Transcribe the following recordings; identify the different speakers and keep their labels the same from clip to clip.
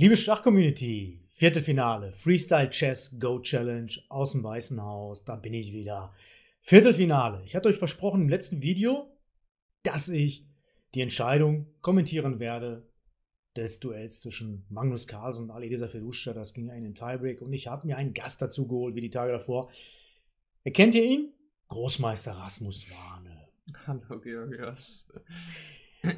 Speaker 1: Liebe Schach-Community, Viertelfinale, Freestyle Chess Go Challenge aus dem Weißen Haus, da bin ich wieder. Viertelfinale. Ich hatte euch versprochen im letzten Video, dass ich die Entscheidung kommentieren werde des Duells zwischen Magnus Carlsen und Alireza Firushta. Das ging ja in den Tiebreak und ich habe mir einen Gast dazu geholt, wie die Tage davor. Erkennt ihr ihn? Großmeister Rasmus Warne.
Speaker 2: Hallo Georgios.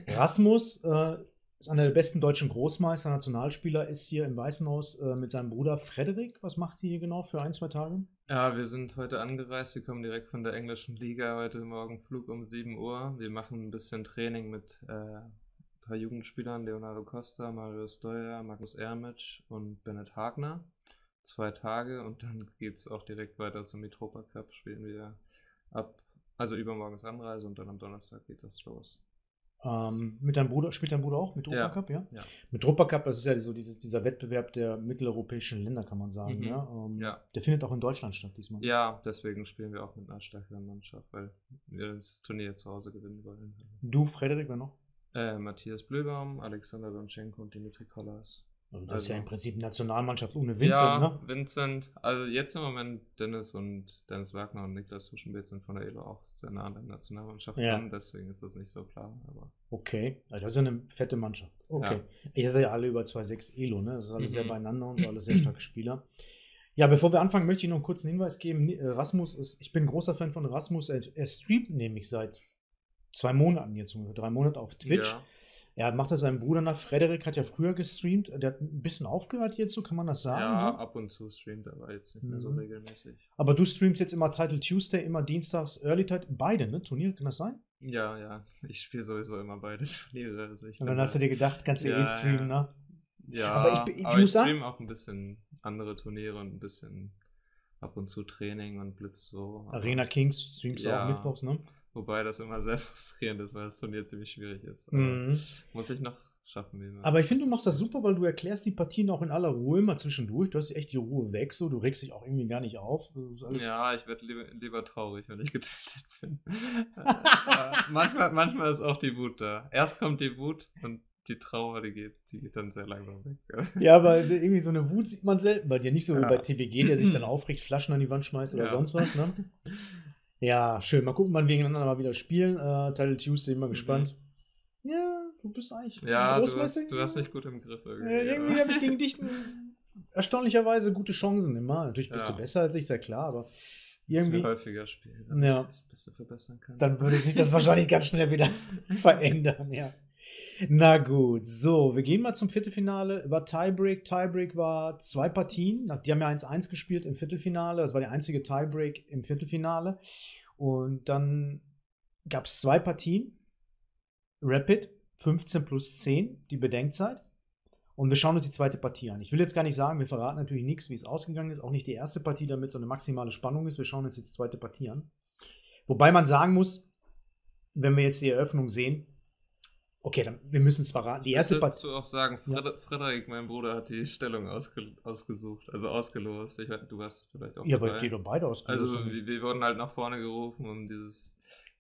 Speaker 1: Rasmus äh, ist einer der besten deutschen Großmeister, Nationalspieler, ist hier im Weißen Haus äh, mit seinem Bruder Frederik. Was macht ihr hier genau für ein, zwei Tage?
Speaker 2: Ja, wir sind heute angereist. Wir kommen direkt von der englischen Liga. Heute Morgen Flug um 7 Uhr. Wir machen ein bisschen Training mit äh, ein paar Jugendspielern: Leonardo Costa, Mario Steuer, Magnus Ermitsch und Bennett Hagner. Zwei Tage und dann geht es auch direkt weiter zum Mitropa Cup. Spielen wir ab, also übermorgens Anreise und dann am Donnerstag geht das los.
Speaker 1: Ähm, mit deinem Bruder, spielt dein Bruder auch mit Europa
Speaker 2: Ja.
Speaker 1: Cup, ja?
Speaker 2: Ja.
Speaker 1: Mit Europa Cup, das ist ja so dieses, dieser Wettbewerb der mitteleuropäischen Länder, kann man sagen.
Speaker 2: Mhm.
Speaker 1: Ja? Ähm,
Speaker 2: Ja.
Speaker 1: Der findet auch in Deutschland statt diesmal.
Speaker 2: Ja, deswegen spielen wir auch mit einer stärkeren Mannschaft, weil wir das Turnier zu Hause gewinnen wollen.
Speaker 1: Du, Frederik, wer noch?
Speaker 2: Äh, Matthias Blöbaum, Alexander Donchenko und Dimitri Kollas.
Speaker 1: Also das ist ja
Speaker 2: Also-
Speaker 1: im Prinzip Nationalmannschaft ohne Vincent,
Speaker 2: ja,
Speaker 1: ne?
Speaker 2: Vincent. Also jetzt im Moment Dennis und Dennis Wagner und Niklas Tuschenbeet sind von der ELO auch sehr nah an der Nationalmannschaft
Speaker 1: Ja.
Speaker 2: dran, deswegen ist das nicht so klar. Aber
Speaker 1: Okay, also das ist ja eine fette Mannschaft. Okay. Ihr seid ja alle über 2,6 Elo, ne? Das ist alles
Speaker 2: Mhm.
Speaker 1: sehr beieinander und so, alles sehr starke Spieler. Ja, bevor wir anfangen, möchte ich noch einen kurzen Hinweis geben. Äh, Rasmus ist, ich bin ein großer Fan von Rasmus. Er, er streamt nämlich seit zwei Monaten jetzt, ungefähr drei Monate auf Twitch.
Speaker 2: Ja,
Speaker 1: Er macht das seinem Bruder nach. Frederik hat ja früher gestreamt. Der hat ein bisschen aufgehört jetzt, so kann man das sagen.
Speaker 2: ja
Speaker 1: ne?
Speaker 2: ab und zu streamt aber jetzt nicht mehr so
Speaker 1: Mhm.
Speaker 2: regelmäßig.
Speaker 1: Aber du streamst jetzt immer Title Tuesday, immer dienstags Early Tide. Beide, ne? Turniere, kann das sein?
Speaker 2: Ja, ja. Ich spiele sowieso immer beide Turniere. Also ich
Speaker 1: Und dann
Speaker 2: da-
Speaker 1: hast du dir gedacht, kannst du
Speaker 2: Ja,
Speaker 1: eh streamen,
Speaker 2: ja.
Speaker 1: ne?
Speaker 2: Ja,
Speaker 1: Aber
Speaker 2: aber
Speaker 1: ich
Speaker 2: ich,
Speaker 1: ich muss sagen-
Speaker 2: streame auch ein bisschen andere Turniere und ein bisschen ab und zu Training und Blitz so.
Speaker 1: Arena Kings streamst du auch
Speaker 2: Ja.
Speaker 1: mittwochs, ne?
Speaker 2: Wobei das immer sehr frustrierend ist, weil das Turnier ziemlich schwierig ist.
Speaker 1: Mhm.
Speaker 2: Muss ich noch schaffen. Wie.
Speaker 1: Aber ich finde, du machst das super, weil du erklärst die Partien auch in aller Ruhe immer zwischendurch. Du hast echt die Ruhe weg, so. Du regst dich auch irgendwie gar nicht auf.
Speaker 2: Ja, ich werde lieber, lieber traurig, wenn ich getötet bin. Äh, manchmal, manchmal ist auch die Wut da. Erst kommt die Wut und die Trauer, die geht, die geht dann sehr langsam weg.
Speaker 1: Ja, aber irgendwie so eine Wut sieht man selten bei dir. Nicht so wie
Speaker 2: Ja.
Speaker 1: bei TBG, der sich dann aufregt, Flaschen an die Wand schmeißt oder
Speaker 2: Ja.
Speaker 1: sonst was, ne? Ja, schön. Mal gucken, wann wir gegeneinander mal wieder spielen. Äh, Title Tuesday, mal gespannt. Ja, du bist eigentlich
Speaker 2: Mhm. Ja, du
Speaker 1: Großmeister.
Speaker 2: hast, du hast mich gut im Griff irgendwie.
Speaker 1: Äh, irgendwie habe ich gegen dich erstaunlicherweise gute Chancen immer. Natürlich bist
Speaker 2: Ja.
Speaker 1: du besser als ich, ja klar, aber irgendwie.
Speaker 2: häufiger spielen, damit
Speaker 1: Ja.
Speaker 2: ich das bisschen verbessern kann.
Speaker 1: Dann würde sich das wahrscheinlich ganz schnell wieder verändern, ja. Na gut, so, wir gehen mal zum Viertelfinale über Tiebreak. Tiebreak war zwei Partien. Die haben ja 1-1 gespielt im Viertelfinale. Das war der einzige Tiebreak im Viertelfinale. Und dann gab es zwei Partien. Rapid, 15 plus 10, die Bedenkzeit. Und wir schauen uns die zweite Partie an. Ich will jetzt gar nicht sagen, wir verraten natürlich nichts, wie es ausgegangen ist. Auch nicht die erste Partie, damit so eine maximale Spannung ist. Wir schauen uns jetzt die zweite Partie an. Wobei man sagen muss, wenn wir jetzt die Eröffnung sehen, okay, dann, wir müssen es verraten. Die erste Partie.
Speaker 2: du auch sagen,
Speaker 1: Ja.
Speaker 2: Fred Frederik, mein Bruder, hat die Stellung ausge ausgesucht, also ausgelost. Ich, weiß, du warst vielleicht auch
Speaker 1: Ja,
Speaker 2: dabei.
Speaker 1: aber die doch beide ausgelöst.
Speaker 2: Also wir, wir wurden halt nach vorne gerufen, um dieses,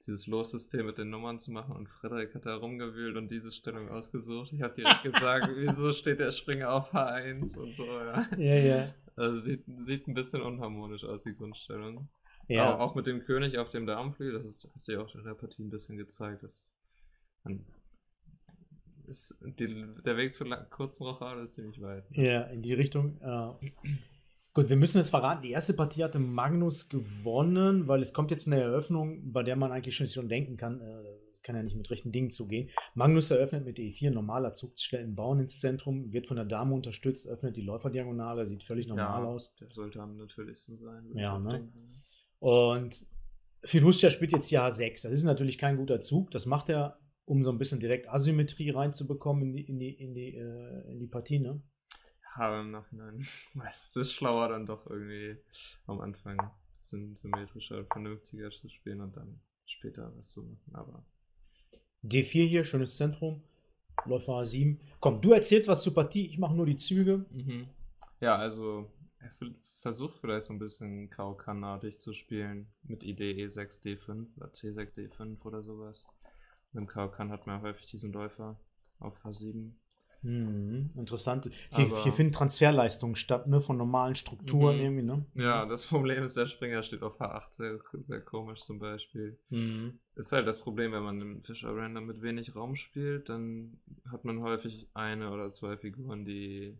Speaker 2: dieses Lossystem mit den Nummern zu machen und Frederik hat da rumgewühlt und diese Stellung ausgesucht. Ich habe direkt gesagt, wieso steht der Springer auf H1 und so, ja.
Speaker 1: ja, ja.
Speaker 2: Also sieht, sieht ein bisschen unharmonisch aus, die Grundstellung.
Speaker 1: ja.
Speaker 2: Auch, auch mit dem König auf dem Darmflügel, das ist, hat sich auch in der Partie ein bisschen gezeigt, dass man ist die, der Weg zur kurzen Rochade ist ziemlich weit.
Speaker 1: Ja, in die Richtung. Äh. Gut, wir müssen es verraten. Die erste Partie hatte Magnus gewonnen, weil es kommt jetzt eine Eröffnung, bei der man eigentlich schon, denken kann, äh, das kann ja nicht mit rechten Dingen zugehen. Magnus eröffnet mit E4, normaler Zug, stellt einen Bauern ins Zentrum, wird von der Dame unterstützt, öffnet die Läuferdiagonale, sieht völlig normal aus.
Speaker 2: Der sollte am natürlichsten sein.
Speaker 1: Ja, ne?
Speaker 2: denken.
Speaker 1: Und Filustia spielt jetzt Jahr 6. Das ist natürlich kein guter Zug. Das macht er, um so ein bisschen direkt Asymmetrie reinzubekommen in die, in die, in die, äh, in die Partie, ne?
Speaker 2: Aber im Nachhinein, ist es schlauer dann doch irgendwie am Anfang symmetrischer vernünftiger zu spielen und dann später was zu machen. Aber
Speaker 1: D4 hier, schönes Zentrum. Läufer A7. Komm, du erzählst was zur Partie, ich mache nur die Züge.
Speaker 2: Mhm. Ja, also er versucht vielleicht so ein bisschen Kaukan-artig zu spielen mit Idee E6, D5 oder C6, D5 oder sowas. Mit dem Kaukan hat man häufig diesen Läufer auf H7.
Speaker 1: Mhm, interessant. Hier,
Speaker 2: Aber-
Speaker 1: hier finden Transferleistungen statt, ne? Von normalen Strukturen
Speaker 2: Mhm.
Speaker 1: irgendwie, ne?
Speaker 2: Ja, das Problem ist, der Springer steht auf H8 sehr, sehr komisch zum Beispiel.
Speaker 1: Mhm.
Speaker 2: Ist halt das Problem, wenn man im Fischer Random mit wenig Raum spielt, dann hat man häufig eine oder zwei Figuren, die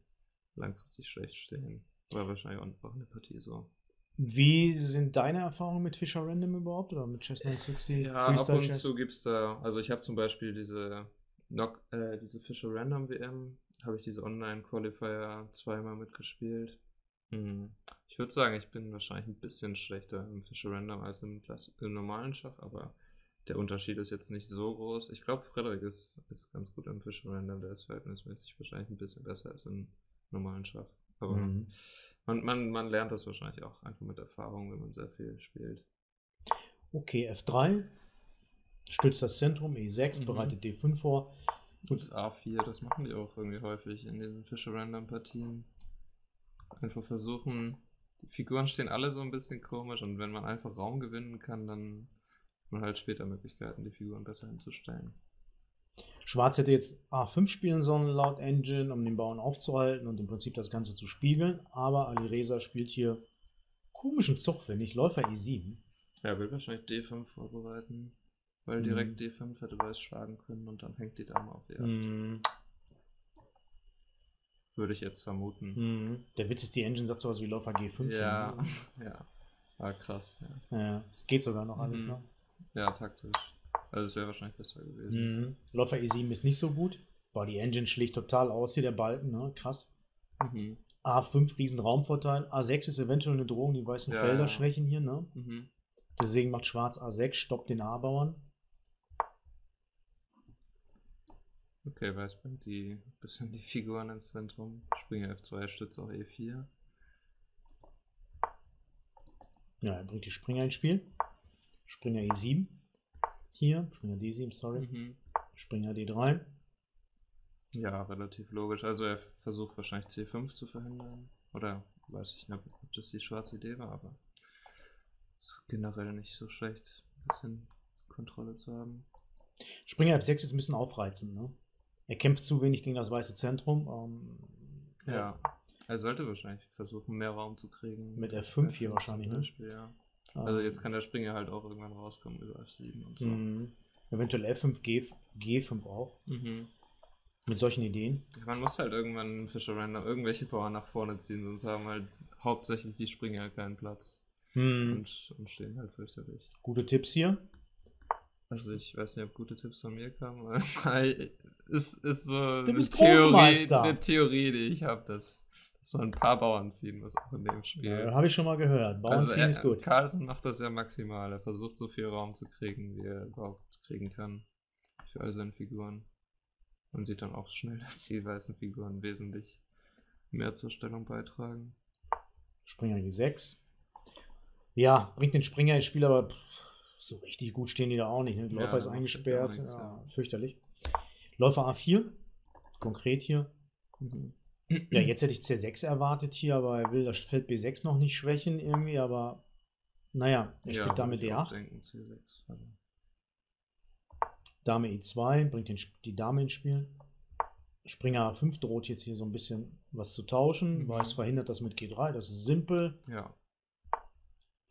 Speaker 2: langfristig schlecht stehen. War wahrscheinlich auch eine Partie so.
Speaker 1: Wie sind deine Erfahrungen mit Fischer Random überhaupt oder mit Chess 960?
Speaker 2: Ja, ab und zu gibt es da, also ich habe zum Beispiel diese, Knock, äh, diese Fischer Random WM, habe ich diese Online-Qualifier zweimal mitgespielt. Hm. Ich würde sagen, ich bin wahrscheinlich ein bisschen schlechter im Fischer Random als im, im normalen Schach, aber der Unterschied ist jetzt nicht so groß. Ich glaube, Frederik ist, ist ganz gut im Fischer Random, der ist verhältnismäßig wahrscheinlich ein bisschen besser als im normalen Schach. Aber
Speaker 1: Mhm.
Speaker 2: Man, man, man lernt das wahrscheinlich auch einfach mit Erfahrung, wenn man sehr viel spielt.
Speaker 1: Okay, F3. Stützt das Zentrum, E6,
Speaker 2: Mhm.
Speaker 1: bereitet D5 vor.
Speaker 2: Das A4, das machen die auch irgendwie häufig in diesen Fischer Random Partien. Einfach versuchen, die Figuren stehen alle so ein bisschen komisch und wenn man einfach Raum gewinnen kann, dann hat man halt später Möglichkeiten, die Figuren besser hinzustellen.
Speaker 1: Schwarz hätte jetzt A5 spielen sollen laut Engine, um den Bauern aufzuhalten und im Prinzip das Ganze zu spiegeln. Aber Alireza spielt hier komischen Zug, finde ich. Läufer E E7.
Speaker 2: Er will wahrscheinlich D5 vorbereiten, weil
Speaker 1: Mhm.
Speaker 2: direkt D5 hätte Weiß schlagen können und dann hängt die Dame auf E8.
Speaker 1: Mhm.
Speaker 2: Würde ich jetzt vermuten.
Speaker 1: Mhm. Der Witz ist, die Engine sagt sowas wie Läufer G5.
Speaker 2: Ja, ja. War krass, ja.
Speaker 1: ja. Es geht sogar noch alles,
Speaker 2: Mhm.
Speaker 1: ne?
Speaker 2: Ja, taktisch. Also es wäre wahrscheinlich besser gewesen.
Speaker 1: Mhm. Läufer E7 ist nicht so gut. Boah, die Engine schlägt total aus hier, der Balken, ne? Krass.
Speaker 2: Mhm.
Speaker 1: A5 Riesenraumvorteil. A6 ist eventuell eine Drohung, die weißen
Speaker 2: Ja,
Speaker 1: Felder
Speaker 2: ja.
Speaker 1: schwächen hier, ne?
Speaker 2: Mhm.
Speaker 1: Deswegen macht Schwarz A6, stoppt den A-Bauern.
Speaker 2: Okay, Weiß bringt die bisschen die Figuren ins Zentrum. Springer F2 stützt auch E E4.
Speaker 1: Ja, er bringt die Springer ins Spiel. Springer E7. Hier, Springer D7, sorry.
Speaker 2: Mhm.
Speaker 1: Springer D3.
Speaker 2: Ja, relativ logisch. Also er versucht wahrscheinlich C5 zu verhindern. Oder weiß ich nicht, ob das die schwarze Idee war, aber ist generell nicht so schlecht, ein bisschen Kontrolle zu haben.
Speaker 1: Springer F6 ist ein bisschen aufreizend, ne? Er kämpft zu wenig gegen das weiße Zentrum. Ähm,
Speaker 2: Ja. Er sollte wahrscheinlich versuchen, mehr Raum zu kriegen.
Speaker 1: Mit F5 hier wahrscheinlich, ne?
Speaker 2: Beispiel, ja. Also jetzt kann der Springer halt auch irgendwann rauskommen über F7 und so.
Speaker 1: mh, Eventuell F5, G, G5 auch.
Speaker 2: Mhm.
Speaker 1: Mit solchen Ideen.
Speaker 2: Man muss halt irgendwann Fischer Random irgendwelche Bauern nach vorne ziehen, sonst haben halt hauptsächlich die Springer keinen Platz
Speaker 1: Hm,
Speaker 2: und, und stehen halt fürchterlich.
Speaker 1: Gute Tipps hier.
Speaker 2: Also ich weiß nicht, ob gute Tipps von mir kamen. aber ist, ist so eine
Speaker 1: bist
Speaker 2: Theorie, eine Theorie, die ich habe, dass, dass man ein paar Bauern ziehen muss auch in dem Spiel.
Speaker 1: Ja, Habe ich schon mal gehört. Bauernziehen
Speaker 2: also
Speaker 1: ist gut.
Speaker 2: Carlsen macht das ja maximal. Er versucht so viel Raum zu kriegen, wie er überhaupt kriegen kann. Für all seine Figuren. Man sieht dann auch schnell, dass die weißen Figuren wesentlich mehr zur Stellung beitragen.
Speaker 1: Springer G6. Ja, bringt den Springer ins Spiel, aber so richtig gut stehen die da auch nicht. Ne? Der
Speaker 2: Ja,
Speaker 1: Läufer ist eingesperrt.
Speaker 2: nichts,
Speaker 1: ja. Fürchterlich. Läufer A4. Konkret hier.
Speaker 2: Mhm.
Speaker 1: Ja, jetzt hätte ich C6 erwartet hier, aber er will das Feld B6 noch nicht schwächen irgendwie, aber naja, er spielt Dame
Speaker 2: ich auch
Speaker 1: D8,
Speaker 2: Denken, C6. Also,
Speaker 1: Dame E2, bringt den, die Dame ins Spiel. Springer A5 droht jetzt hier so ein bisschen was zu tauschen.
Speaker 2: Mhm.
Speaker 1: Weiß verhindert das mit G3, das ist simpel.
Speaker 2: ja.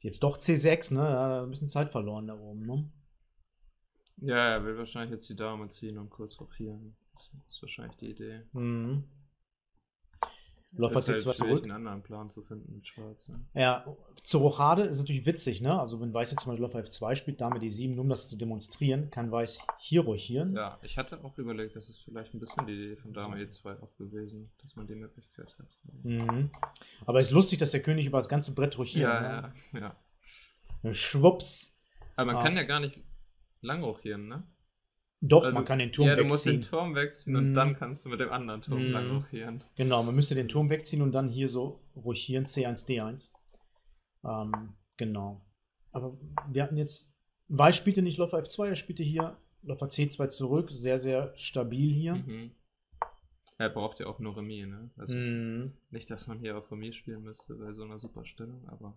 Speaker 1: Jetzt doch C6, ne? Ja, ein bisschen Zeit verloren da oben, ne?
Speaker 2: ja, er will wahrscheinlich jetzt die Dame ziehen und kurz rochieren. Das ist wahrscheinlich die Idee.
Speaker 1: Mhm. Läufer
Speaker 2: ist halt
Speaker 1: C2
Speaker 2: schwierig,
Speaker 1: zurück.
Speaker 2: einen anderen Plan zu finden mit Schwarz. Ne?
Speaker 1: Ja, zur Rochade ist natürlich witzig, ne? Also wenn Weiß jetzt zum Beispiel Läufer F2 spielt, Dame D7, nur um das zu demonstrieren, kann Weiß hier rochieren.
Speaker 2: Ja, ich hatte auch überlegt, das ist vielleicht ein bisschen die Idee von Dame E2 auch gewesen, dass man die Möglichkeit hat.
Speaker 1: Mhm. Aber es ist lustig, dass der König über das ganze Brett rochiert.
Speaker 2: ja, ja, ja.
Speaker 1: ne? Schwupps.
Speaker 2: Aber man
Speaker 1: Ah.
Speaker 2: kann ja gar nicht lang rochieren, ne?
Speaker 1: Doch,
Speaker 2: Also,
Speaker 1: man kann den Turm
Speaker 2: ja, du musst
Speaker 1: wegziehen.
Speaker 2: den Turm wegziehen und
Speaker 1: Mhm.
Speaker 2: dann kannst du mit dem anderen Turm
Speaker 1: Mhm.
Speaker 2: lang rochieren.
Speaker 1: Genau, man müsste den Turm wegziehen und dann hier so rochieren, C1, D1. Ähm, genau. Aber wir hatten jetzt, Weiß spielte nicht Läufer F2, er spielte hier Läufer C2 zurück, sehr, sehr stabil hier.
Speaker 2: Mhm. Er braucht ja auch nur Remis, ne? Also
Speaker 1: Mhm.
Speaker 2: nicht, dass man hier auf Remis spielen müsste bei so einer Superstellung, aber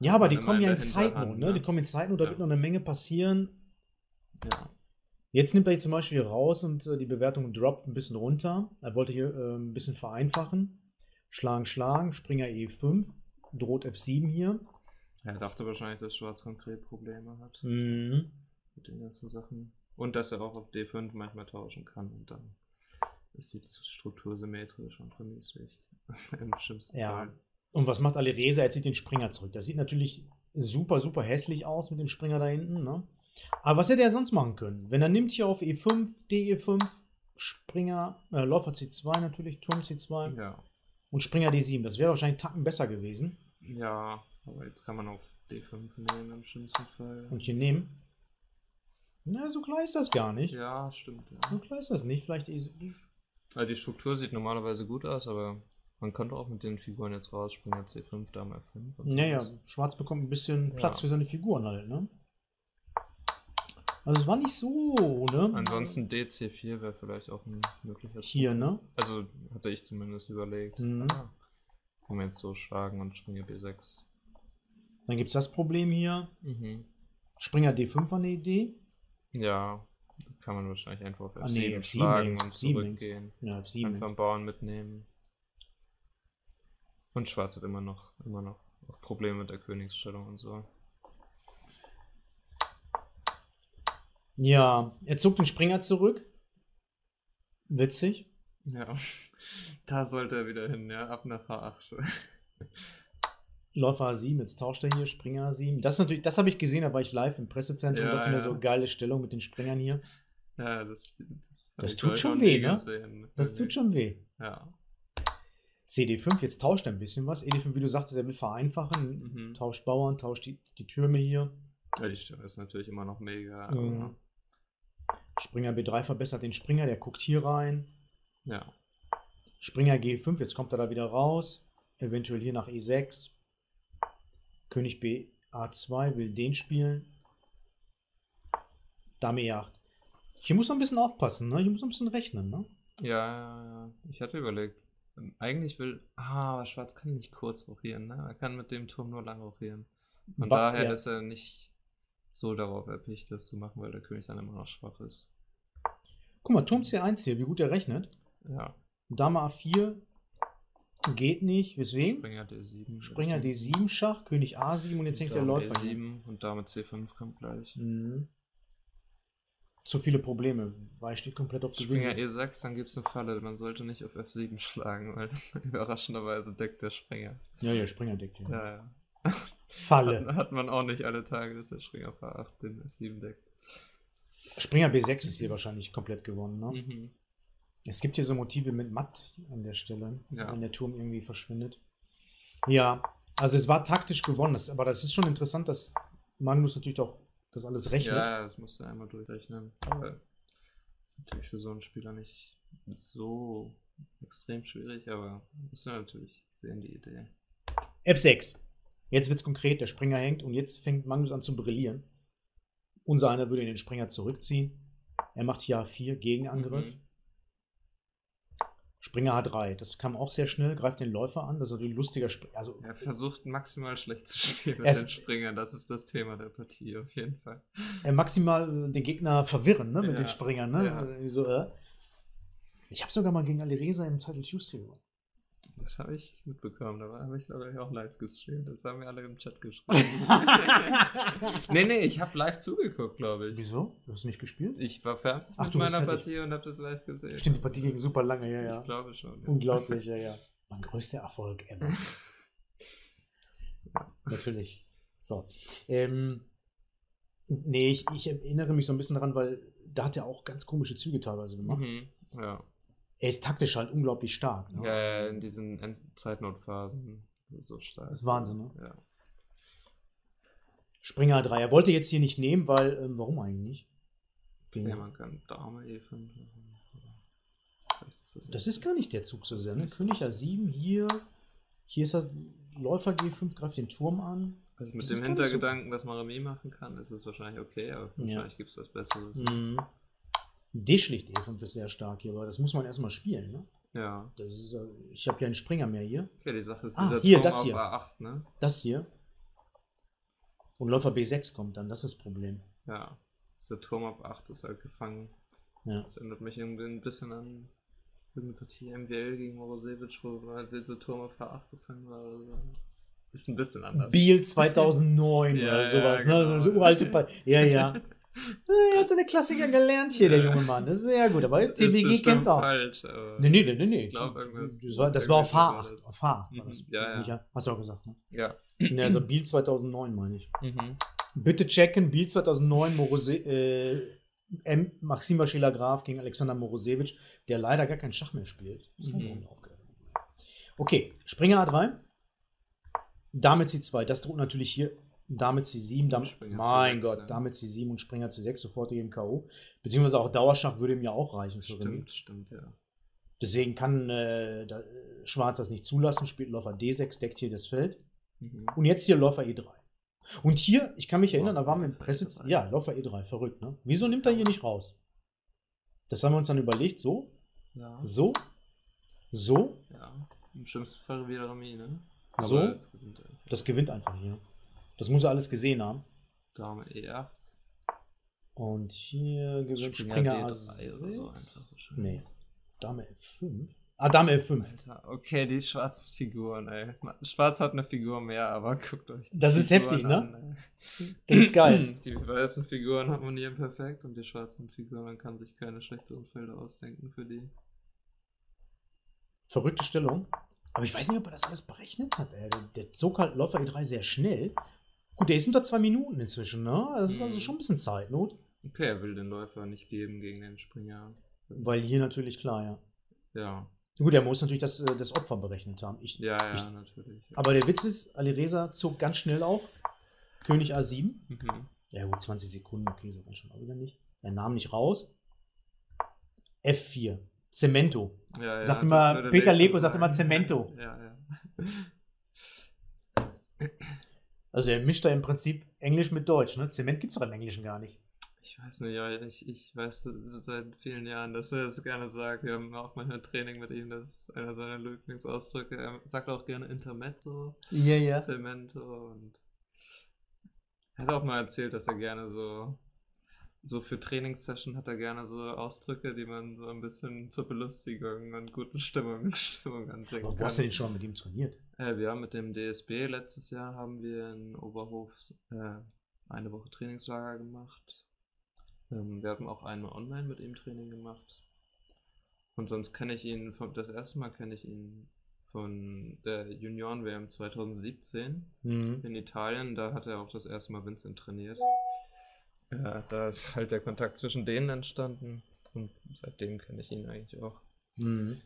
Speaker 1: Ja, aber die kommen ja in Zeitnot, ne?
Speaker 2: ne?
Speaker 1: Die kommen in Zeitnot, da
Speaker 2: Ja.
Speaker 1: wird noch eine Menge passieren.
Speaker 2: ja.
Speaker 1: Jetzt nimmt er hier zum Beispiel raus und äh, die Bewertung droppt ein bisschen runter. Er wollte hier äh, ein bisschen vereinfachen. Schlagen, schlagen, Springer E5, droht F7 hier.
Speaker 2: Er dachte wahrscheinlich, dass Schwarz konkret Probleme hat
Speaker 1: Mhm.
Speaker 2: mit den ganzen Sachen. Und dass er auch auf D5 manchmal tauschen kann und dann ist die Struktur symmetrisch und vermieslich. Im schlimmsten
Speaker 1: Ja.
Speaker 2: Fall.
Speaker 1: Und was macht Alireza? Er zieht den Springer zurück. Das sieht natürlich super, super hässlich aus mit dem Springer da hinten. Ne? Aber was hätte er sonst machen können? Wenn er nimmt hier auf E E5, DE5, Springer, äh, Läufer C2 natürlich, Turm C2
Speaker 2: Ja.
Speaker 1: und Springer D7. Das wäre wahrscheinlich Tacken besser gewesen.
Speaker 2: Ja, aber jetzt kann man auch D5 nehmen im schlimmsten Fall.
Speaker 1: Und hier nehmen. Na, so klar ist das gar nicht.
Speaker 2: Ja, stimmt.
Speaker 1: So
Speaker 2: Ja.
Speaker 1: klar ist das nicht. Vielleicht ist.
Speaker 2: Also die Struktur sieht normalerweise gut aus, aber man könnte auch mit den Figuren jetzt rausspringen. C5, Dame F5. und
Speaker 1: Naja,
Speaker 2: sowas.
Speaker 1: Schwarz bekommt ein bisschen Platz
Speaker 2: Ja.
Speaker 1: für seine Figuren halt, ne? Also es war nicht so, ne?
Speaker 2: Ansonsten DC4 wäre vielleicht auch ein möglicher
Speaker 1: Hier, ne?
Speaker 2: Also hatte ich zumindest überlegt.
Speaker 1: Mhm.
Speaker 2: Kann man jetzt so schlagen und Springer B6.
Speaker 1: Dann gibt es das Problem hier.
Speaker 2: Mhm.
Speaker 1: Springer D5 war eine Idee.
Speaker 2: Ja, kann man wahrscheinlich einfach auf F7
Speaker 1: Ah, nee, F7
Speaker 2: schlagen
Speaker 1: links,
Speaker 2: und
Speaker 1: F7 links.
Speaker 2: zurückgehen.
Speaker 1: Ja, F7.
Speaker 2: Einfach einen Bauern mitnehmen. Und Schwarz hat immer noch, immer noch Probleme mit der Königsstellung und so.
Speaker 1: Ja, er zog den Springer zurück. Witzig.
Speaker 2: Ja, da sollte er wieder hin, ja, ab nach H8.
Speaker 1: Läufer A7, jetzt tauscht er hier, Springer A7. Das ist natürlich, das habe ich gesehen, da war ich live im Pressezentrum,
Speaker 2: Ja,
Speaker 1: dachte mir
Speaker 2: ja.
Speaker 1: so geile Stellung mit den Springern hier.
Speaker 2: ja, das, das,
Speaker 1: Das tut schon weh, ne?
Speaker 2: gesehen.
Speaker 1: Das tut schon weh.
Speaker 2: Ja.
Speaker 1: CD5, jetzt tauscht er ein bisschen was. ED5, wie du sagtest, er will vereinfachen.
Speaker 2: Mhm.
Speaker 1: Tauscht Bauern, tauscht die, die Türme hier.
Speaker 2: Ja, die Stimme ist natürlich immer noch mega.
Speaker 1: Mhm. Springer B3 verbessert den Springer, der guckt hier rein.
Speaker 2: Ja.
Speaker 1: Springer G5, jetzt kommt er da wieder raus. Eventuell hier nach E6. König B A2 will den spielen. Dame E8. Hier muss man ein bisschen aufpassen, ne? Hier muss man ein bisschen rechnen, ne?
Speaker 2: Ja. Ich hatte überlegt. Eigentlich will. Ah, aber Schwarz kann nicht kurz rochieren, ne? Er kann mit dem Turm nur lang rochieren. Von
Speaker 1: Ba-
Speaker 2: daher
Speaker 1: ja.
Speaker 2: ist er nicht so darauf erpicht, das zu machen, weil der König dann immer noch schwach ist.
Speaker 1: Guck mal, Turm C1 hier, wie gut er rechnet.
Speaker 2: Ja.
Speaker 1: Dame A4 geht nicht. Weswegen?
Speaker 2: Springer D7.
Speaker 1: Springer D7 Schach, König A7 und jetzt hängt der Läufer hier.
Speaker 2: D7 und Dame C5 kommt gleich.
Speaker 1: Mhm. Zu viele Probleme, weil steht komplett auf
Speaker 2: Springer
Speaker 1: Gewinn.
Speaker 2: E6, dann gibt es eine Falle. Man sollte nicht auf F7 schlagen, weil überraschenderweise deckt der Springer.
Speaker 1: Ja, ja, Springer deckt hier.
Speaker 2: Ja, ja.
Speaker 1: Falle.
Speaker 2: Hat, hat man auch nicht alle Tage, dass der Springer auf A8 den F7 deckt.
Speaker 1: Springer B6 ist hier wahrscheinlich komplett gewonnen, ne?
Speaker 2: Mhm.
Speaker 1: Es gibt hier so Motive mit Matt an der Stelle,
Speaker 2: Ja.
Speaker 1: wenn der Turm irgendwie verschwindet. Ja, also es war taktisch gewonnen, aber das ist schon interessant, dass Magnus natürlich auch das alles rechnet.
Speaker 2: Ja, das musst du einmal durchrechnen. Aber das ist natürlich für so einen Spieler nicht so extrem schwierig, aber du natürlich sehen, die Idee.
Speaker 1: F6. Jetzt wird's konkret, der Springer hängt und jetzt fängt Magnus an zu brillieren. Unser einer würde den Springer zurückziehen. Er macht hier A4 Gegenangriff.
Speaker 2: Mhm.
Speaker 1: Springer H3. Das kam auch sehr schnell, greift den Läufer an. Das ist ein lustiger Springer. Also,
Speaker 2: Er versucht maximal schlecht zu spielen mit
Speaker 1: Er ist-
Speaker 2: den Springern. Das ist das Thema der Partie, auf jeden Fall.
Speaker 1: er maximal äh, den Gegner verwirren ne, mit
Speaker 2: Ja.
Speaker 1: den Springern. Ne?
Speaker 2: Ja.
Speaker 1: Äh, So, äh. Ich habe sogar mal gegen Alireza im Title Tuesday gewonnen.
Speaker 2: Das habe ich mitbekommen. Da habe ich, glaube ich, auch live gestreamt. Das haben wir alle im Chat geschrieben. nee, nee, ich habe live zugeguckt, glaube ich.
Speaker 1: Wieso? Du hast nicht gespielt?
Speaker 2: Ich war fertig
Speaker 1: Ach,
Speaker 2: mit meiner. Partie und habe das live gesehen.
Speaker 1: Stimmt, die Partie ging super lange, ja, ja.
Speaker 2: Ich glaube schon. Ja.
Speaker 1: Unglaublich, ja, ja. Mein größter Erfolg ever. Natürlich. So. Ähm, nee, ich, ich erinnere mich so ein bisschen daran, weil da hat er auch ganz komische Züge teilweise gemacht.
Speaker 2: Mhm. Ja.
Speaker 1: Er ist taktisch halt unglaublich stark. Ne?
Speaker 2: ja, in diesen End Zeitnotphasen so stark.
Speaker 1: Das ist Wahnsinn, ne?
Speaker 2: Ja.
Speaker 1: Springer 3. Er wollte jetzt hier nicht nehmen, weil, ähm, warum eigentlich? Wegen-
Speaker 2: ja, man kann Dame E5 machen. Vielleicht ist das
Speaker 1: das
Speaker 2: nicht-
Speaker 1: ist gar nicht der Zug so sehr. Ne? König A7 hier. Hier ist das Läufer G5, greift den Turm an.
Speaker 2: Also mit dem
Speaker 1: nicht so-
Speaker 2: Hintergedanken, dass man Remis machen kann, ist es wahrscheinlich okay, aber wahrscheinlich gibt es was Besseres.
Speaker 1: Mhm. D-Schlicht E5 ist sehr stark hier, aber das muss man erstmal spielen. Ne?
Speaker 2: Ja.
Speaker 1: Das ist, äh, ich habe ja einen Springer mehr hier.
Speaker 2: Okay, die Sache ist
Speaker 1: Ah,
Speaker 2: dieser
Speaker 1: hier,
Speaker 2: Turm
Speaker 1: das
Speaker 2: auf
Speaker 1: hier.
Speaker 2: A8, ne?
Speaker 1: Das hier. Und Läufer B6 kommt dann, das ist das Problem.
Speaker 2: Ja. Dieser Turm auf 8 ist halt gefangen.
Speaker 1: Ja.
Speaker 2: Das erinnert mich irgendwie ein bisschen an irgendeine Partie MWL gegen Morosewitsch, wo halt dieser Turm auf H8 gefangen war oder so. Ist ein bisschen anders.
Speaker 1: Biel 2009
Speaker 2: Ja,
Speaker 1: oder
Speaker 2: ja,
Speaker 1: sowas,
Speaker 2: genau.
Speaker 1: ne? So uralte pa ja, ja. Er hat seine Klassiker gelernt hier, der junge Mann. Das ist sehr gut. Aber
Speaker 2: Das
Speaker 1: TBG kennt's auch.
Speaker 2: falsch,
Speaker 1: Nee, nee, nee, nee.
Speaker 2: glaube, irgendwas.
Speaker 1: Das war, auf
Speaker 2: irgendwas
Speaker 1: H8.
Speaker 2: das.
Speaker 1: Auf H8 war
Speaker 2: Mhm, ja, ja.
Speaker 1: Hast du auch gesagt, ne?
Speaker 2: Ja.
Speaker 1: Nee, also Biel 2009 meine ich.
Speaker 2: Mhm.
Speaker 1: Bitte checken, Biel 2009, Morose äh, M. Maxim Vaschila Graf gegen Alexander Morosewitsch, der leider gar keinen Schach mehr spielt. Das ist
Speaker 2: Mhm.
Speaker 1: Okay, Springer A3. Dame C2, das droht natürlich hier. Dame C7, Dame,
Speaker 2: Springer
Speaker 1: mein
Speaker 2: C6,
Speaker 1: Gott,
Speaker 2: ja.
Speaker 1: Dame C7 und Springer C6 sofort im K.O. Beziehungsweise auch Dauerschach würde ihm ja auch reichen für.
Speaker 2: Stimmt, stimmt, ja.
Speaker 1: Deswegen kann äh, da, Schwarz das nicht zulassen, spielt Läufer D6, deckt hier das Feld.
Speaker 2: Mhm.
Speaker 1: Und jetzt hier Läufer E3. Und hier, ich kann mich erinnern, da waren wir im
Speaker 2: Läufer
Speaker 1: Presse.
Speaker 2: E3.
Speaker 1: Ja, Läufer E3, verrückt, ne? Wieso nimmt er hier nicht raus? Das haben wir uns dann überlegt, so,
Speaker 2: Ja.
Speaker 1: so, so,
Speaker 2: ja. Im schlimmsten Fall wieder Remis, ne?
Speaker 1: So? das gewinnt einfach hier. Das muss er alles gesehen haben.
Speaker 2: Dame E8.
Speaker 1: Und hier gewinnt
Speaker 2: Springer
Speaker 1: Springer,
Speaker 2: D3 oder so
Speaker 1: A6.
Speaker 2: einfach wahrscheinlich.
Speaker 1: Nee. Dame F5. Ah, Dame F5.
Speaker 2: Alter, okay, die schwarzen Figuren, ey. Schwarz hat eine Figur mehr, aber guckt euch die
Speaker 1: Das ist
Speaker 2: Figuren
Speaker 1: heftig, ne?
Speaker 2: an, ey.
Speaker 1: Das ist geil.
Speaker 2: Die weißen Figuren harmonieren perfekt und die schwarzen Figuren, man kann sich keine schlechteren Felder ausdenken für die.
Speaker 1: Verrückte Stellung. Aber ich weiß nicht, ob er das alles berechnet hat. Ey. Der, der zog halt Läufer E3 sehr schnell. Gut, der ist unter zwei Minuten inzwischen, ne? Das ist also
Speaker 2: Mhm.
Speaker 1: schon ein bisschen Zeitnot.
Speaker 2: Okay, er will den Läufer nicht geben gegen den Springer.
Speaker 1: Weil hier natürlich klar, ja.
Speaker 2: Ja,
Speaker 1: Gut, er muss natürlich das, äh, das Opfer berechnet haben. Ich,
Speaker 2: ja, ja,
Speaker 1: Ich-
Speaker 2: natürlich.
Speaker 1: aber der Witz ist, Alireza zog ganz schnell auch. König A7.
Speaker 2: Mhm.
Speaker 1: Ja, gut, 20 Sekunden, okay, so ganz schon auch wieder nicht. Er nahm nicht raus. F4. Cemento.
Speaker 2: Ja, ja,
Speaker 1: Sagt
Speaker 2: das
Speaker 1: immer-
Speaker 2: würde
Speaker 1: Peter
Speaker 2: Leko
Speaker 1: sagt immer. Cemento.
Speaker 2: Ja, ja.
Speaker 1: Also er mischt da im Prinzip Englisch mit Deutsch, ne? Zement gibt's doch im Englischen gar nicht.
Speaker 2: Ich weiß nicht, ja, ich, ich weiß seit vielen Jahren, dass er es gerne sagt. Wir haben auch manchmal Training mit ihm, das ist einer seiner Lieblingsausdrücke. Er sagt auch gerne Intermezzo,
Speaker 1: Ja,
Speaker 2: Cemento und er hat auch mal erzählt, dass er gerne so, so für Trainingssession hat er gerne so Ausdrücke, die man so ein bisschen zur Belustigung und guten Stimmung, Stimmung anbringen
Speaker 1: Aber wo
Speaker 2: kann.
Speaker 1: hast du denn schon mit ihm trainiert?
Speaker 2: Äh, wir haben mit dem DSB letztes Jahr haben wir in Oberhof äh, eine Woche Trainingslager gemacht. Ähm, wir haben auch einmal online mit ihm Training gemacht. Und sonst kenne ich ihn, von, das erste Mal kenne ich ihn von der Junioren-WM 2017
Speaker 1: Mhm.
Speaker 2: in Italien. Da hat er auch das erste Mal Vincent trainiert. Ja, da ist halt der Kontakt zwischen denen entstanden. Und seitdem kenne ich ihn eigentlich auch.
Speaker 1: Mhm.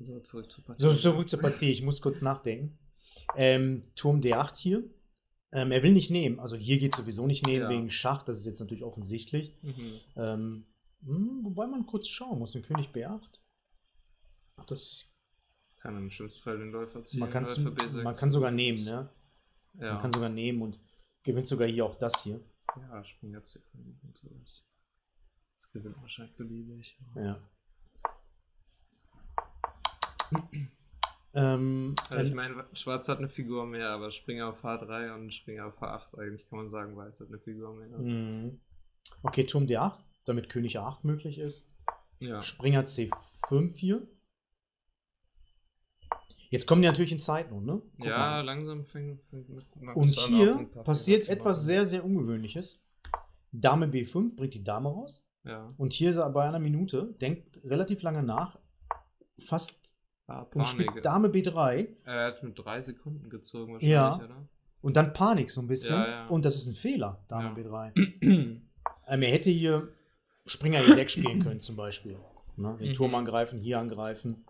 Speaker 2: So, zurück zu Partie.
Speaker 1: So, zurück zur Partie. Ich muss kurz nachdenken. Ähm, Turm D8 hier. Ähm, er will nicht nehmen. Also hier geht sowieso nicht nehmen
Speaker 2: Ja.
Speaker 1: wegen Schach. Das ist jetzt natürlich offensichtlich.
Speaker 2: Mhm.
Speaker 1: Ähm, hm, wobei man kurz schauen muss. Den König B8. Ach, das,
Speaker 2: Kann im schlimmsten Fall den Läufer ziehen.
Speaker 1: man,
Speaker 2: Läufer B6
Speaker 1: man kann sogar nehmen, ne?
Speaker 2: Ja,
Speaker 1: Man kann sogar nehmen und gewinnt sogar hier auch das hier.
Speaker 2: ja Springer C5 und sowas. Das gewinnt wahrscheinlich beliebig.
Speaker 1: Ja. ähm,
Speaker 2: Also ich meine, Schwarz hat eine Figur mehr, aber Springer auf H3 und Springer auf H8, eigentlich kann man sagen, Weiß hat eine Figur mehr.
Speaker 1: mh. okay, Turm D8, damit König A8 möglich ist.
Speaker 2: Ja.
Speaker 1: Springer C5 hier. Jetzt kommen die natürlich in Zeitnot, ne? Guck
Speaker 2: Ja,
Speaker 1: mal.
Speaker 2: langsam fängt, fängt
Speaker 1: Und hier passiert etwas sehr, sehr Ungewöhnliches. Dame B5 bringt die Dame raus.
Speaker 2: Ja,
Speaker 1: Und hier ist er bei einer Minute, denkt relativ lange nach, fast
Speaker 2: ah,
Speaker 1: und spielt. Dame B3
Speaker 2: Er hat mit drei Sekunden gezogen wahrscheinlich,
Speaker 1: Ja.
Speaker 2: oder?
Speaker 1: und dann Panik so ein bisschen.
Speaker 2: Ja, ja.
Speaker 1: Und das ist ein Fehler, Dame
Speaker 2: Ja.
Speaker 1: B3. Ähm, er hätte hier Springer E6 spielen können, zum Beispiel. Ne? Den
Speaker 2: Mhm.
Speaker 1: Turm angreifen, hier angreifen.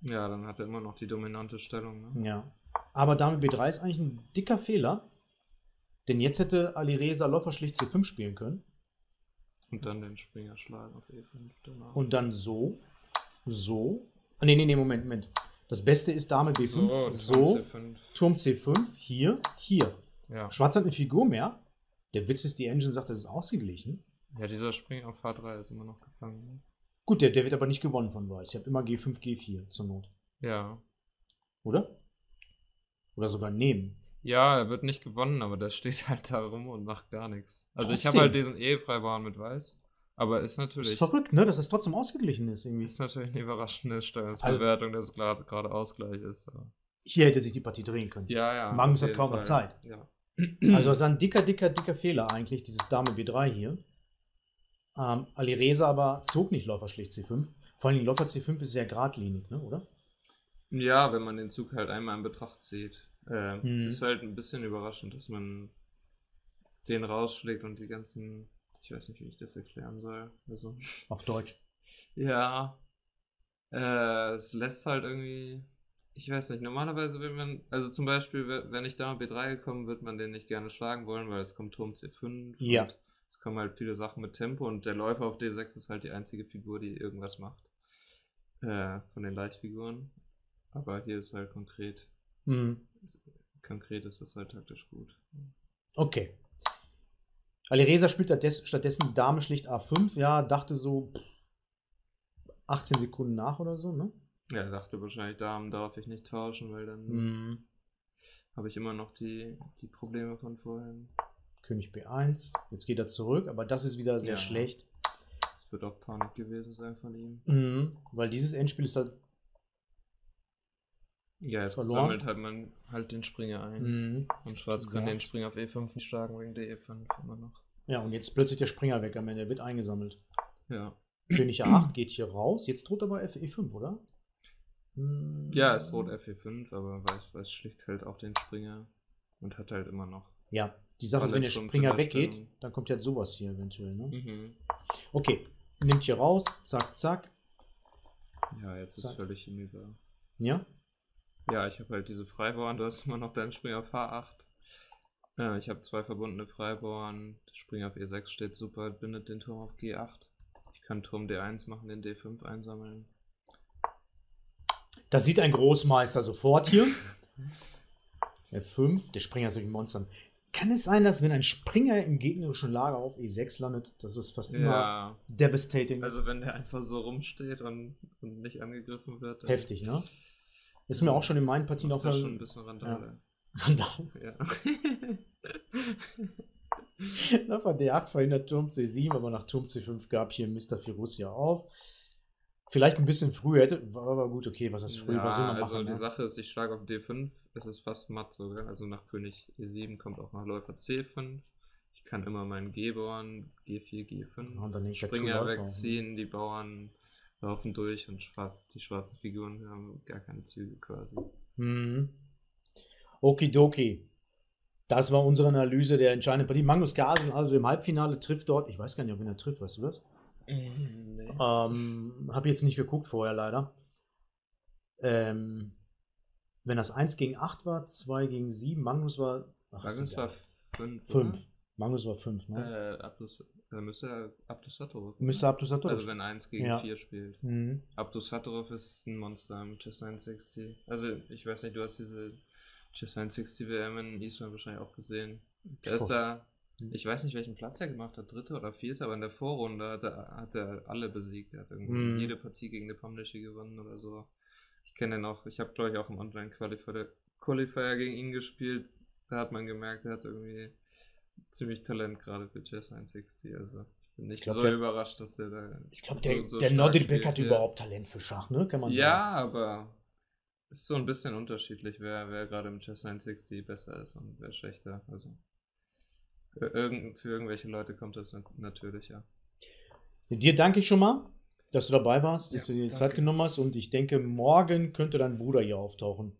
Speaker 2: Ja, dann hat er immer noch die dominante Stellung. Ne?
Speaker 1: Ja. Aber Dame B3 ist eigentlich ein dicker Fehler. Denn jetzt hätte Alireza Läufer schlicht C5 spielen können.
Speaker 2: Und dann den Springer schlagen auf E5 danach.
Speaker 1: Und dann so, so. Ah, nee, nee, nee, Moment, Moment. Das Beste ist Dame B5. So,
Speaker 2: Turm C5.
Speaker 1: Turm C5, hier, hier.
Speaker 2: Ja.
Speaker 1: Schwarz hat eine Figur mehr. Der Witz ist, die Engine sagt, das ist ausgeglichen.
Speaker 2: ja, dieser Springer auf H3 ist immer noch gefangen. Ne?
Speaker 1: Gut, der, der wird aber nicht gewonnen von Weiß. Ihr habt immer G5, G4 zur Not.
Speaker 2: Ja.
Speaker 1: Oder? Oder sogar nehmen.
Speaker 2: Ja, er wird nicht gewonnen, aber der steht halt da rum und macht gar nichts. Also ich
Speaker 1: Trotzdem.
Speaker 2: habe halt diesen E-Freibauern mit Weiß. Aber ist natürlich,
Speaker 1: ist verrückt, ne? Dass das trotzdem ausgeglichen ist irgendwie.
Speaker 2: ist natürlich eine überraschende
Speaker 1: Also
Speaker 2: Steuerungsbewertung, dass es gerade gerade Ausgleich ist. Aber.
Speaker 1: Hier hätte sich die Partie drehen können.
Speaker 2: Ja, ja.
Speaker 1: Magnus hat kaum noch. Zeit.
Speaker 2: Ja.
Speaker 1: Also das ist ein dicker, dicker, dicker Fehler eigentlich, dieses Dame B3 hier. Ähm, Alireza aber zog nicht Läufer schlicht C5. Vor allem Läufer C5 ist sehr geradlinig, ne, oder?
Speaker 2: Ja, wenn man den Zug halt einmal in Betracht zieht. Äh,
Speaker 1: Mhm.
Speaker 2: Ist halt ein bisschen überraschend, dass man den rausschlägt und die ganzen. Ich weiß nicht, wie ich das erklären soll. Also,
Speaker 1: Auf Deutsch.
Speaker 2: ja. Äh, es lässt halt irgendwie. Ich weiß nicht, normalerweise will man. Also zum Beispiel, we- wenn ich da mit B3 gekommen, wird man den nicht gerne schlagen wollen, weil es kommt Turm C5.
Speaker 1: Ja.
Speaker 2: Und es kommen halt viele Sachen mit Tempo und der Läufer auf D6 ist halt die einzige Figur, die irgendwas macht. Äh, von den Leichtfiguren. Aber hier ist halt konkret
Speaker 1: Mhm.
Speaker 2: Konkret ist das halt taktisch gut.
Speaker 1: Okay. Alireza spielt stattdessen- Dame schlicht A5. Ja, dachte so pff, 18 Sekunden nach oder so, ne?
Speaker 2: Ja, dachte wahrscheinlich, Damen darf ich nicht tauschen, weil dann
Speaker 1: Mhm.
Speaker 2: habe ich immer noch die, die Probleme von vorhin.
Speaker 1: König B1. Jetzt geht er zurück, aber das ist wieder sehr
Speaker 2: Ja.
Speaker 1: schlecht.
Speaker 2: Es wird auch Panik gewesen sein von ihm.
Speaker 1: Mhm. Weil dieses Endspiel ist halt.
Speaker 2: Ja, jetzt
Speaker 1: Verloren.
Speaker 2: sammelt halt man halt den Springer ein.
Speaker 1: Mhm.
Speaker 2: Und Schwarz kann
Speaker 1: Ja.
Speaker 2: den Springer auf E5 nicht schlagen wegen der E5 immer noch.
Speaker 1: Ja, und jetzt plötzlich der Springer weg am Ende. Wird eingesammelt.
Speaker 2: Ja.
Speaker 1: König A8 geht hier raus. Jetzt droht aber FE5, oder? Hm.
Speaker 2: Ja, es droht FE5, aber Weiß, Weiß schlicht halt auch den Springer und hat halt immer noch.
Speaker 1: Ja, die Sache ist, wenn der Springer
Speaker 2: in der
Speaker 1: weggeht,
Speaker 2: Stellung.
Speaker 1: dann kommt ja sowas hier eventuell. Ne?
Speaker 2: Mhm.
Speaker 1: Okay, nimmt hier raus. Zack, zack.
Speaker 2: Ja, jetzt ist
Speaker 1: Zack.
Speaker 2: völlig hinüber.
Speaker 1: Ja,
Speaker 2: Ja, ich habe halt diese Freibauern, du hast immer noch deinen Springer auf H8. Ja, ich habe zwei verbundene Freibauern. Der Springer auf E6 steht super, bindet den Turm auf G8. Ich kann Turm D1 machen, den D5 einsammeln.
Speaker 1: das sieht ein Großmeister sofort hier. F5, der Springer ist wirklich ein Monster. Kann es sein, dass wenn ein Springer im gegnerischen Lager auf E6 landet, dass es fast immer
Speaker 2: Ja,
Speaker 1: devastating ist?
Speaker 2: also wenn der einfach so rumsteht und, und nicht angegriffen wird,
Speaker 1: Heftig, ne? Ist mir auch schon in meinen Partien
Speaker 2: macht
Speaker 1: auf
Speaker 2: das schon ein bisschen Randale. Ja.
Speaker 1: Läufer D8 verhindert Turm C7, aber nach Turm C5 gab hier Mr. Firuzia auf. Vielleicht ein bisschen früher hätte, war aber gut, okay, was heißt früh,
Speaker 2: ja,
Speaker 1: was man
Speaker 2: also
Speaker 1: machen?
Speaker 2: die
Speaker 1: ne?
Speaker 2: Sache ist, ich schlage auf D5, es ist fast matt sogar. Also nach König E7 kommt auch noch Läufer C5. Ich kann immer meinen G-Bauern G4, G5.
Speaker 1: Und dann ja
Speaker 2: Springer wegziehen, die Bauern laufen durch und schwarz, die schwarzen Figuren haben gar keine Züge quasi.
Speaker 1: Mhm. Okidoki. Das war unsere Analyse der entscheidenden Partie. Magnus Carlsen also im Halbfinale trifft dort, ich weiß gar nicht, ob er trifft, weißt du das?
Speaker 2: Nee.
Speaker 1: Ähm, habe jetzt nicht geguckt vorher leider. Ähm, wenn das 1 gegen 8 war, 2 gegen 7, Magnus war. Ach,
Speaker 2: Magnus war 5.
Speaker 1: 5. Magnus war 5, ne?
Speaker 2: Äh, Abdus, äh, müsste Abdus Satorov.
Speaker 1: Müsste Abdus Satorov
Speaker 2: Also wenn 1 gegen
Speaker 1: Ja.
Speaker 2: 4 spielt.
Speaker 1: Mhm.
Speaker 2: Abdus Satorov ist ein Monster im Chess 960. Also ich weiß nicht, du hast diese Chess 960 WM in Island wahrscheinlich auch gesehen. Der ist da,
Speaker 1: Mhm.
Speaker 2: ich weiß nicht, welchen Platz er gemacht hat, dritter oder vierter, aber in der Vorrunde hat er, hat er alle besiegt. Er hat irgendwie
Speaker 1: Mhm.
Speaker 2: jede Partie gegen eine Pomnischi gewonnen oder so. Ich kenne den auch, ich habe glaube ich auch im Online-Qualifier Qualifier gegen ihn gespielt. Da hat man gemerkt, er hat irgendwie ziemlich Talent gerade für Chess 960. Also ich bin nicht
Speaker 1: Ich glaub,
Speaker 2: so
Speaker 1: der-
Speaker 2: überrascht, dass der da.
Speaker 1: Ich glaube,
Speaker 2: so-
Speaker 1: der,
Speaker 2: so
Speaker 1: der
Speaker 2: spielt
Speaker 1: hat
Speaker 2: hier.
Speaker 1: überhaupt Talent für Schach, ne? Kann man
Speaker 2: Ja,
Speaker 1: sagen.
Speaker 2: aber ist so ein bisschen unterschiedlich, wer, wer gerade im Chess 960 besser ist und wer schlechter. Also für, irgend, für irgendwelche Leute kommt das nat- natürlich, ja.
Speaker 1: Dir danke ich schon mal, dass du dabei warst, dass
Speaker 2: Ja,
Speaker 1: du dir die
Speaker 2: danke.
Speaker 1: Zeit genommen hast und ich denke, morgen könnte dein Bruder hier auftauchen.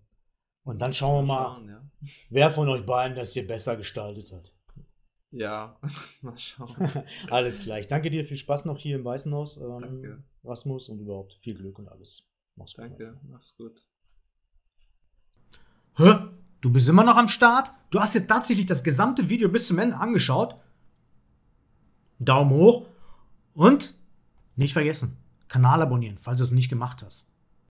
Speaker 1: Und dann schauen wir mal,
Speaker 2: schauen, ja.
Speaker 1: wer von euch beiden das hier besser gestaltet hat.
Speaker 2: Ja, mal schauen.
Speaker 1: alles gleich. Danke dir, viel Spaß noch hier im Weißen Haus, ähm. Rasmus, und überhaupt viel Glück und alles. Mach's gut.
Speaker 2: Danke, mach's gut.
Speaker 1: Hä? Du bist immer noch am Start? Du hast dir tatsächlich das gesamte Video bis zum Ende angeschaut? Daumen hoch und nicht vergessen, Kanal abonnieren, falls du es nicht gemacht hast.